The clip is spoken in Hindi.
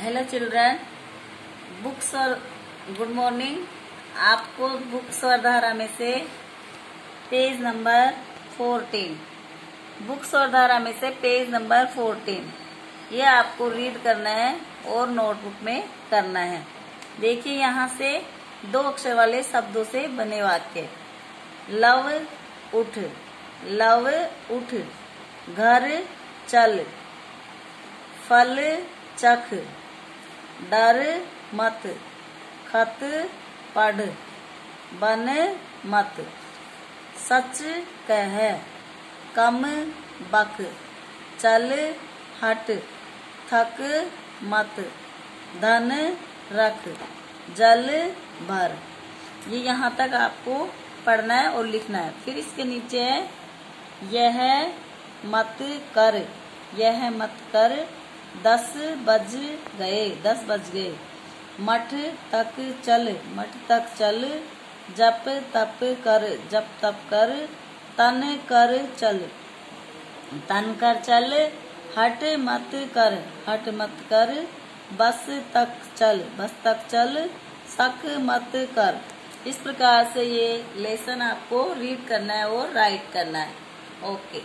हेलो चिल्ड्रन बुक्स और गुड मॉर्निंग आपको बुक्स और धारा में से पेज नंबर फोर्टीन बुक्स और धारा में से पेज नंबर फोर्टीन ये आपको रीड करना है और नोटबुक में करना है. देखिए यहाँ से दो अक्षर वाले शब्दों से बने वाक्य. लव उठ लव उठ, घर चल, फल चख डर मत, खत पढ़, बन मत। सच कह, कम बक, चल हट, थक मत। धन रख, जल भर। ये यहाँ तक आपको पढ़ना है और लिखना है। फिर इसके नीचे है, यह मत कर, यह मत कर दस बज गए, दस बज गए। मठ तक चल, मठ तक चल, जप तप कर, जप तप कर, तन कर चल। तन कर चल हट मत कर हट मत कर, बस तक चल, बस तक चल सक मत कर। इस प्रकार से ये लेसन आपको रीड करना है और राइट करना है। ओके